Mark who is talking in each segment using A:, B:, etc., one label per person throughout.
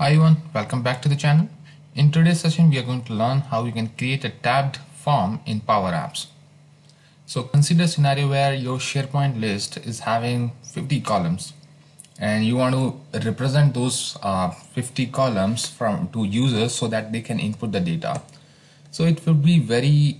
A: Hi everyone, welcome back to the channel. In today's session, we are going to learn how you can create a tabbed form in Power Apps. So consider a scenario where your SharePoint list is having 50 columns and you want to represent those uh, 50 columns from to users so that they can input the data. So it would be very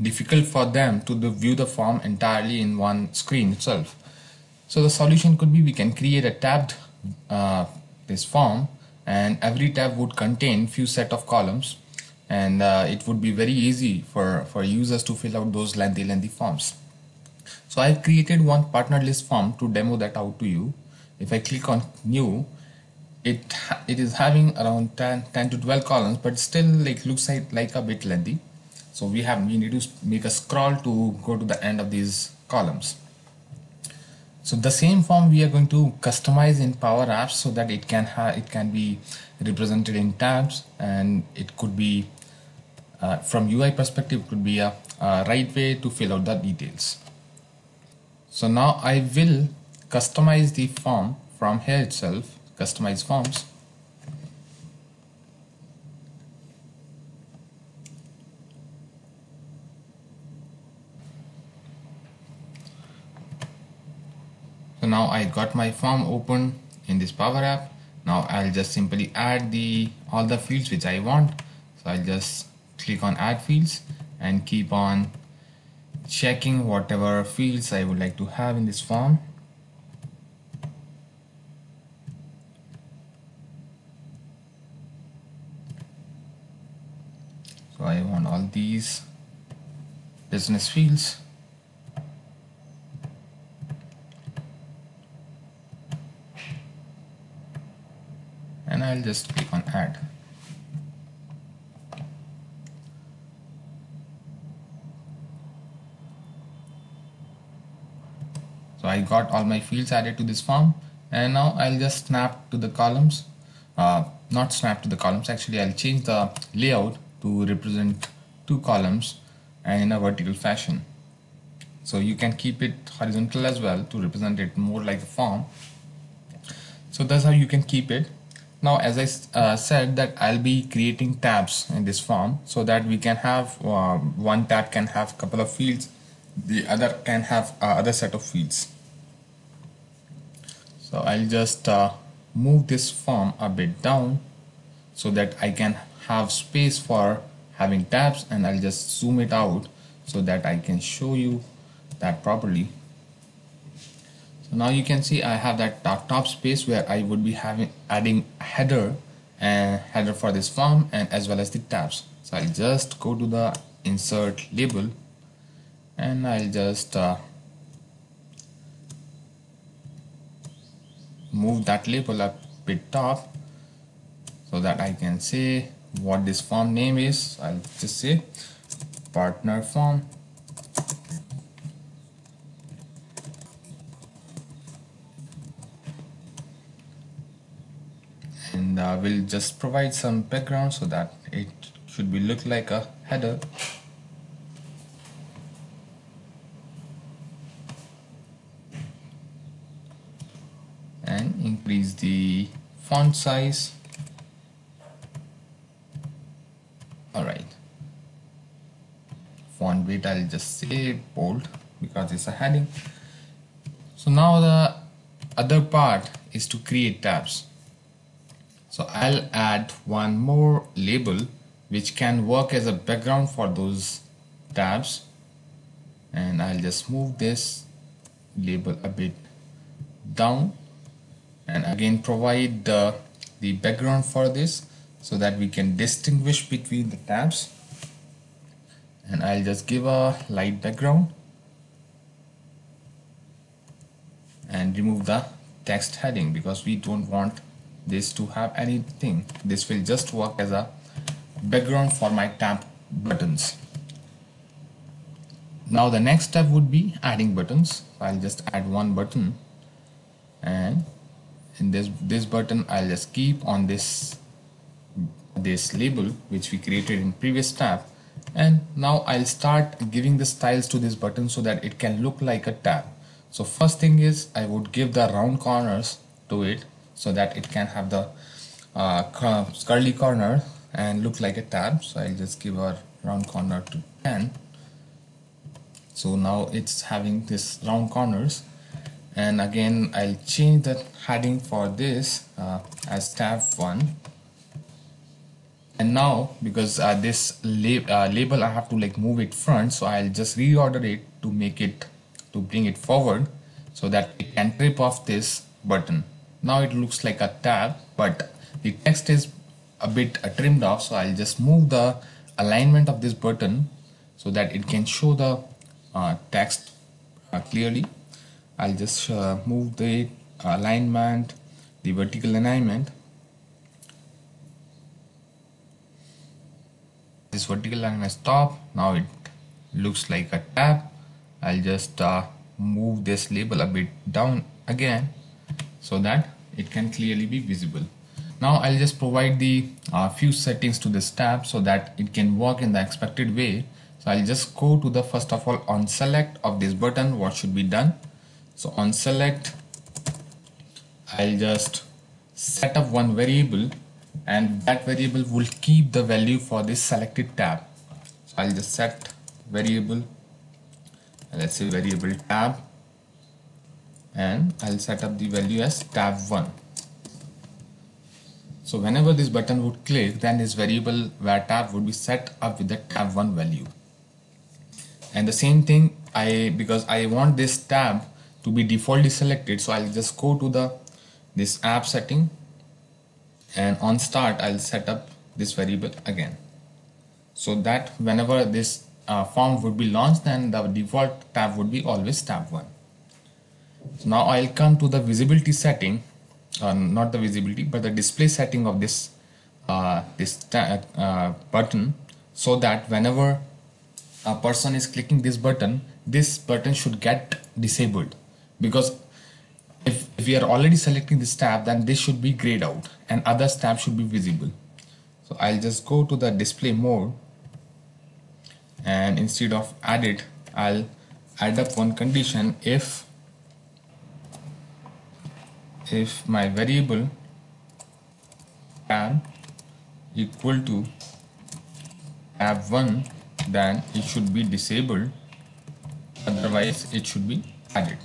A: difficult for them to view the form entirely in one screen itself. So the solution could be we can create a tabbed uh, this form and every tab would contain few set of columns. And uh, it would be very easy for for users to fill out those lengthy lengthy forms. So I've created one partner list form to demo that out to you. If I click on new it it is having around 10, 10 to 12 columns but still like looks like, like a bit lengthy. So we have we need to make a scroll to go to the end of these columns so the same form we are going to customize in Power Apps so that it can it can be represented in tabs and it could be uh, from UI perspective could be a, a right way to fill out the details. So now I will customize the form from here itself, customize forms now I got my form open in this power app. Now I'll just simply add the all the fields which I want. So I'll just click on add fields and keep on checking whatever fields I would like to have in this form. So I want all these business fields I'll just click on add. So I got all my fields added to this form and now I'll just snap to the columns. Uh, not snap to the columns actually I'll change the layout to represent two columns and in a vertical fashion. So you can keep it horizontal as well to represent it more like a form. So that's how you can keep it now as I uh, said that I'll be creating tabs in this form so that we can have uh, one tab can have a couple of fields the other can have uh, other set of fields. So I'll just uh, move this form a bit down so that I can have space for having tabs and I'll just zoom it out so that I can show you that properly so now you can see I have that top space where I would be having adding header and header for this form and as well as the tabs. So I'll just go to the insert label and I'll just uh, move that label a bit top so that I can say what this form name is. I'll just say partner form we'll just provide some background so that it should be look like a header. And increase the font size. Alright. Font weight I'll just say bold because it's a heading. So now the other part is to create tabs so I'll add one more label which can work as a background for those tabs. And I'll just move this label a bit down and again provide the, the background for this so that we can distinguish between the tabs. And I'll just give a light background and remove the text heading because we don't want this to have anything. This will just work as a background for my tab buttons. Now the next step would be adding buttons. I'll just add one button. And in this this button I'll just keep on this this label which we created in previous tab. And now I'll start giving the styles to this button so that it can look like a tab. So first thing is I would give the round corners to it so that it can have the uh, curly corner and look like a tab. So I'll just give a round corner to 10 so now it's having this round corners. And again I'll change the heading for this uh, as tab 1 and now because uh, this lab uh, label I have to like move it front. So I'll just reorder it to make it to bring it forward so that it can trip off this button now it looks like a tab but the text is a bit uh, trimmed off so I'll just move the alignment of this button so that it can show the uh, text uh, clearly. I'll just uh, move the alignment the vertical alignment. This vertical alignment is top. Now it looks like a tab. I'll just uh, move this label a bit down again so that it can clearly be visible. Now I'll just provide the uh, few settings to this tab so that it can work in the expected way. So I'll just go to the first of all on select of this button what should be done. So on select I'll just set up one variable and that variable will keep the value for this selected tab. So I'll just set variable let's say variable tab and I'll set up the value as tab 1 so whenever this button would click then this variable where tab would be set up with the tab 1 value. And the same thing I because I want this tab to be defaultly selected so I'll just go to the this app setting. And on start I'll set up this variable again. So that whenever this uh, form would be launched then the default tab would be always tab 1 so now I'll come to the visibility setting uh, not the visibility but the display setting of this uh, this uh, button so that whenever a person is clicking this button this button should get disabled. Because if, if we are already selecting this tab then this should be grayed out and other tabs should be visible. So I'll just go to the display mode and instead of add it I'll add up one condition. If if my variable tab equal to tab 1 then it should be disabled. Otherwise it should be added.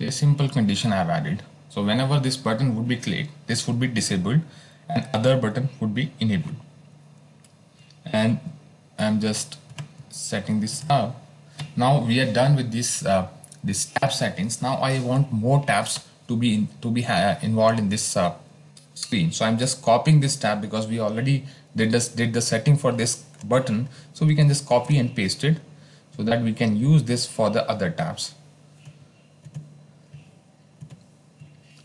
A: A simple condition I have added. So whenever this button would be clicked this would be disabled and other button would be enabled. And I'm just setting this up. Now we are done with this uh, this tab settings. Now I want more tabs to be in, to be involved in this uh, screen. So I'm just copying this tab because we already did this did the setting for this button. So we can just copy and paste it so that we can use this for the other tabs.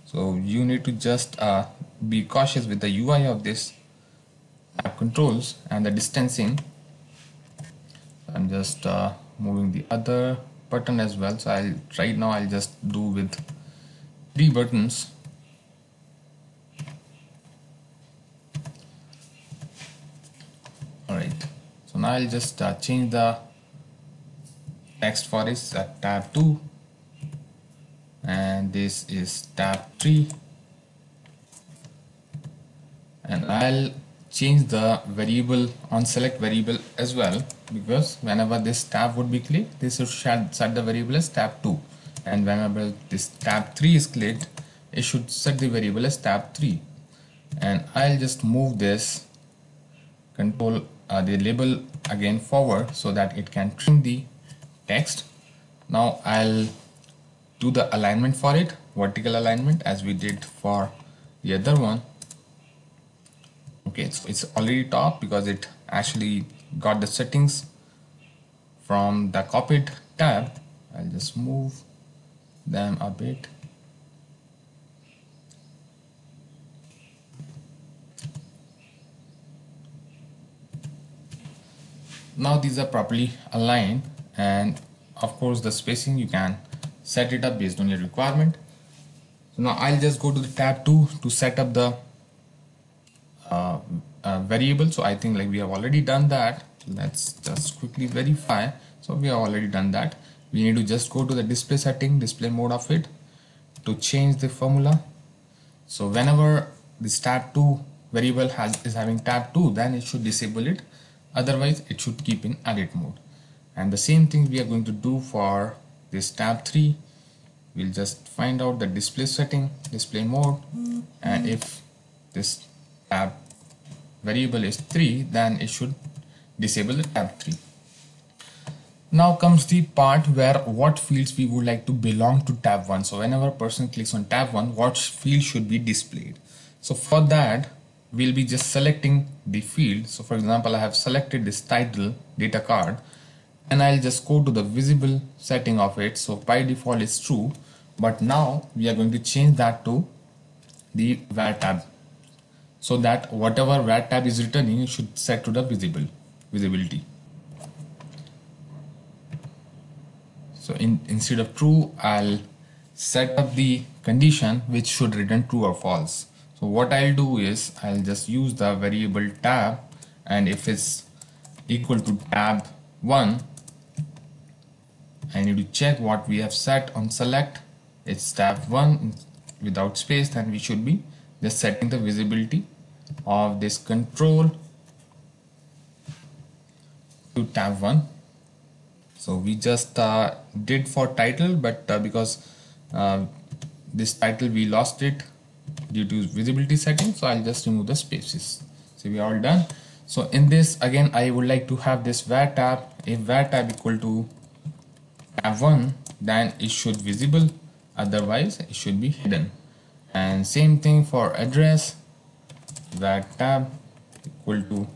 A: So you need to just uh, be cautious with the UI of this app controls and the distancing. I'm just uh, moving the other button as well. So I'll right now I'll just do with three buttons. Alright so now I'll just uh, change the text for this uh, tab 2 and this is tab 3 and I'll change the variable on select variable as well because whenever this tab would be clicked this should set the variable as tab 2 and whenever this tab 3 is clicked it should set the variable as tab 3 and I'll just move this control uh, the label again forward so that it can trim the text. Now I'll do the alignment for it vertical alignment as we did for the other one. Okay so it's already top because it actually got the settings from the copied tab. I'll just move them a bit. Now these are properly aligned and of course the spacing you can set it up based on your requirement. So now I'll just go to the tab 2 to set up the uh, uh, variable. So I think like we have already done that. Let's just quickly verify. So we have already done that we need to just go to the display setting display mode of it to change the formula. So whenever this tab 2 variable has is having tab 2 then it should disable it. Otherwise it should keep in edit mode. And the same thing we are going to do for this tab 3 we'll just find out the display setting display mode. And if this tab variable is 3 then it should disable the tab 3 now comes the part where what fields we would like to belong to tab 1 so whenever a person clicks on tab 1 what field should be displayed? So for that we'll be just selecting the field. So for example I have selected this title data card and I'll just go to the visible setting of it. So by default it's true. But now we are going to change that to the var tab. So that whatever var tab is returning should set to the visible visibility so in, instead of true I'll set up the condition which should return true or false. So what I'll do is I'll just use the variable tab and if it's equal to tab 1 I need to check what we have set on select. It's tab 1 without space then we should be just setting the visibility of this control to tab 1 so we just uh, did for title but uh, because uh, this title we lost it due to visibility settings so I'll just remove the spaces. So we are all done. So in this again I would like to have this var tab. If var tab equal to tab 1 then it should visible. Otherwise it should be hidden. And same thing for address. Var tab equal to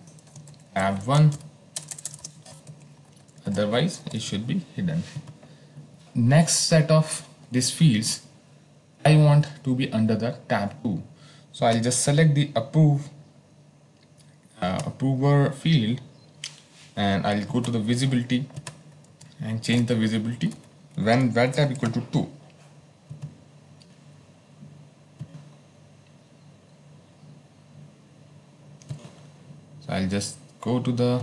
A: tab 1 otherwise it should be hidden next set of these fields I want to be under the tab 2 so I'll just select the approve uh, approver field and I'll go to the visibility and change the visibility when var tab equal to 2 so I'll just go to the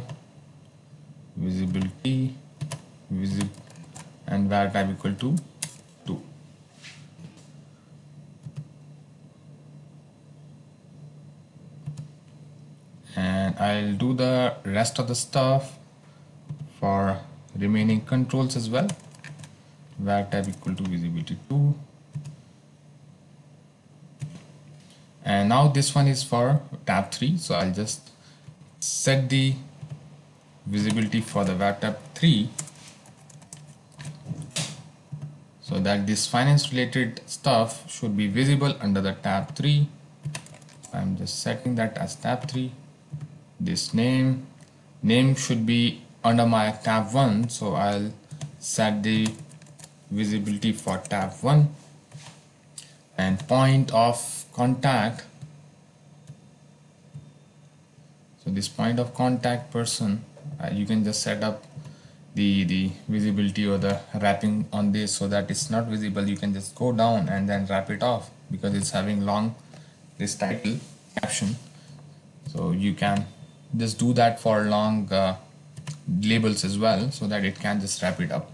A: visibility visit and var tab equal to 2 and I'll do the rest of the stuff for remaining controls as well var tab equal to visibility 2 and now this one is for tab 3 so I'll just set the visibility for the var tab 3 so that this finance related stuff should be visible under the tab 3 I'm just setting that as tab 3 this name name should be under my tab 1 so I'll set the visibility for tab 1 and point of contact. So this point of contact person uh, you can just set up the the visibility or the wrapping on this so that it's not visible. You can just go down and then wrap it off because it's having long this title caption. So you can just do that for long uh, labels as well so that it can just wrap it up.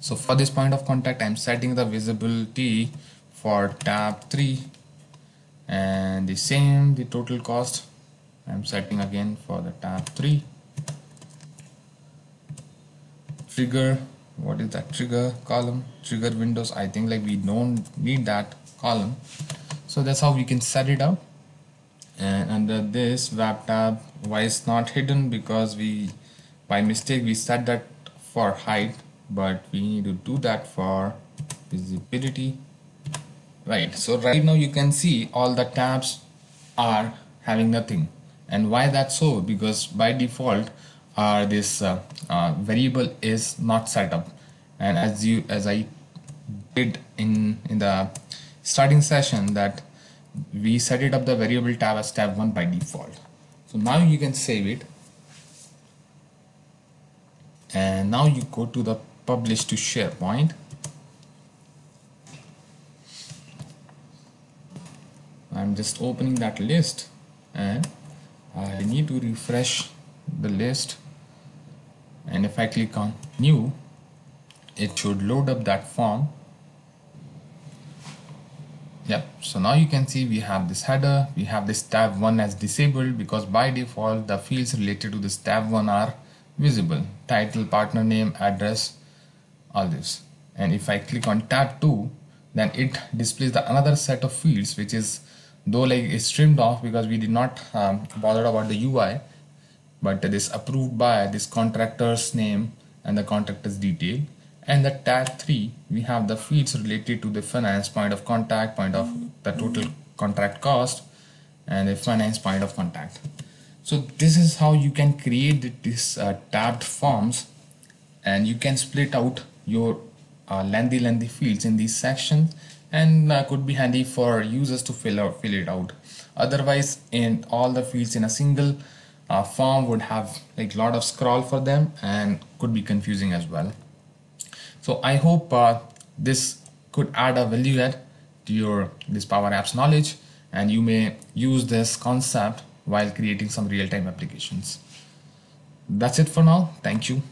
A: So for this point of contact I'm setting the visibility for tab 3 and the same the total cost. I'm setting again for the tab 3 trigger what is that? Trigger column trigger windows. I think like we don't need that column. So that's how we can set it up. And under this wrap tab why it's not hidden? Because we by mistake we set that for height but we need to do that for visibility. Right. So right now you can see all the tabs are having nothing. And why that's so? Because by default uh, this uh, uh, variable is not set up. And as you as I did in in the starting session that we set it up the variable tab as tab 1 by default. So now you can save it. And now you go to the publish to SharePoint. I'm just opening that list and I need to refresh the list and if I click on new it should load up that form Yep, so now you can see we have this header, we have this tab 1 as disabled because by default the fields related to this tab 1 are visible. Title, partner name, address, all this. And if I click on tab 2, then it displays the another set of fields which is though like it's trimmed off because we did not um, bother about the UI but this approved by this contractor's name and the contractor's detail. And the tab 3 we have the fields related to the finance point of contact point of the total contract cost and the finance point of contact. So this is how you can create this uh, tabbed forms and you can split out your uh, lengthy lengthy fields in these sections and uh, could be handy for users to fill out fill it out. Otherwise in all the fields in a single uh, form would have like a lot of scroll for them and could be confusing as well so I hope uh, this could add a value add to your this Power Apps knowledge and you may use this concept while creating some real-time applications. That's it for now. Thank you.